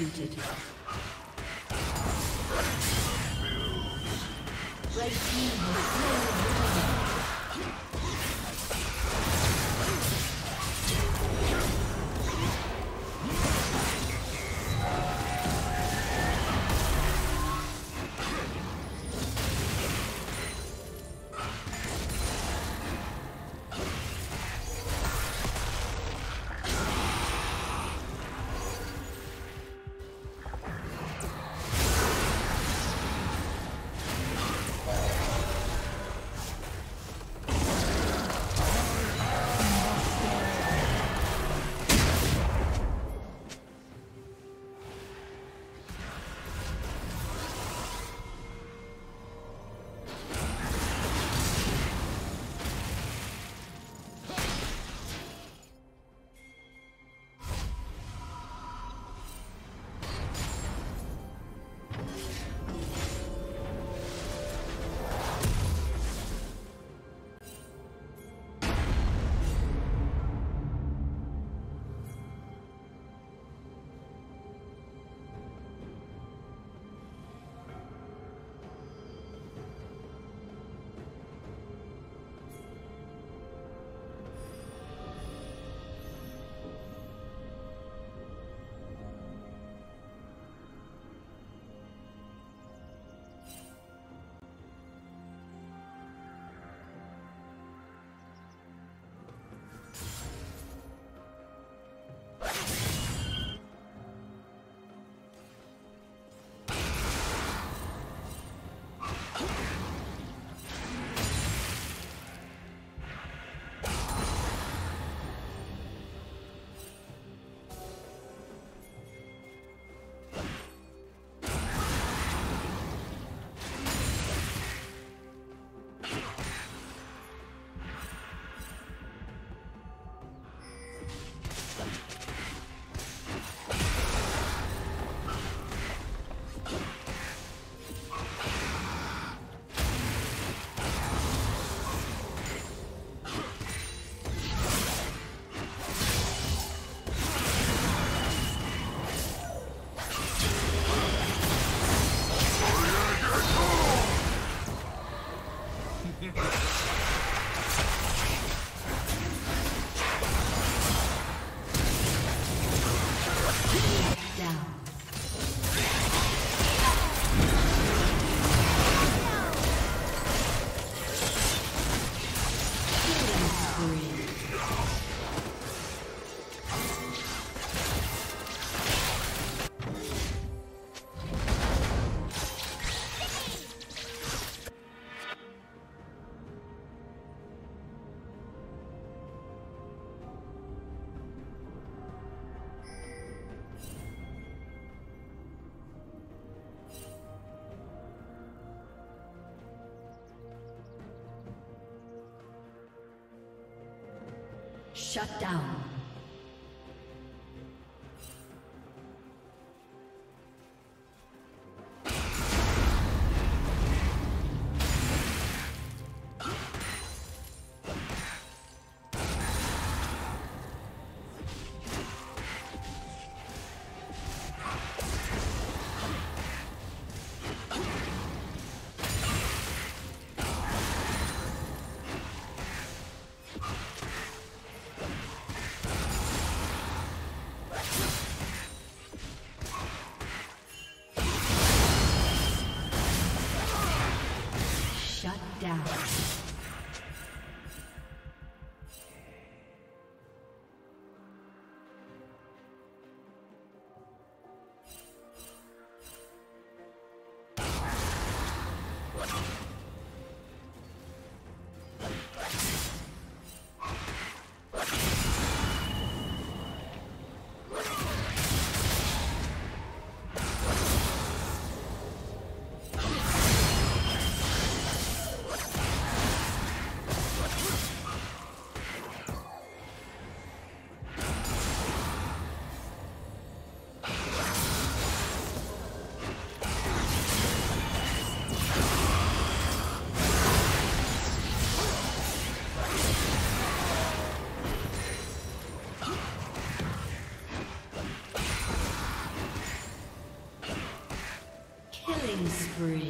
disconnected. Red team has slain Shut down. Killing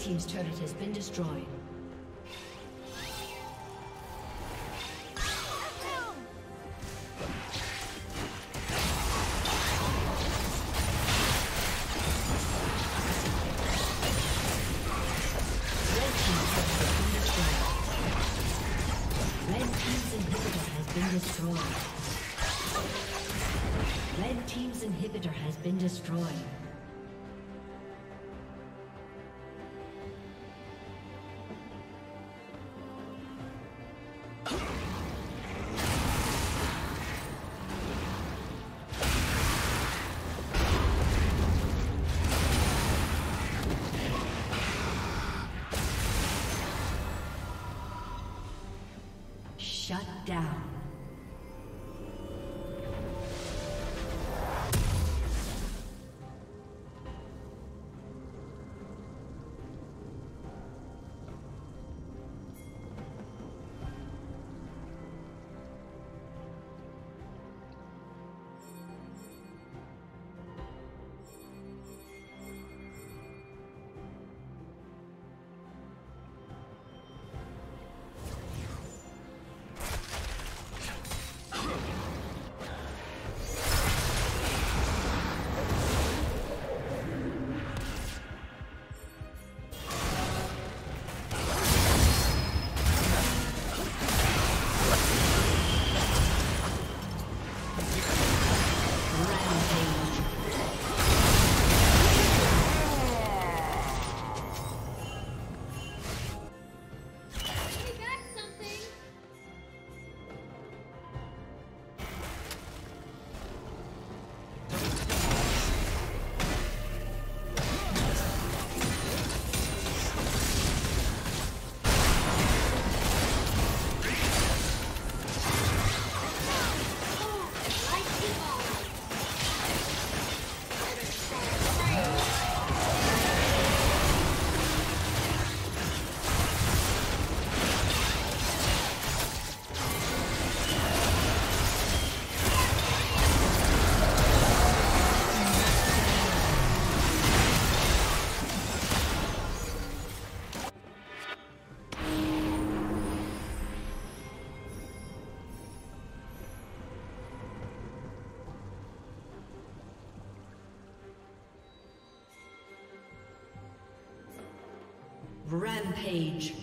Team's turret has been destroyed. Red Team's turret has been destroyed. Red Team's inhibitor has been destroyed. Rampage.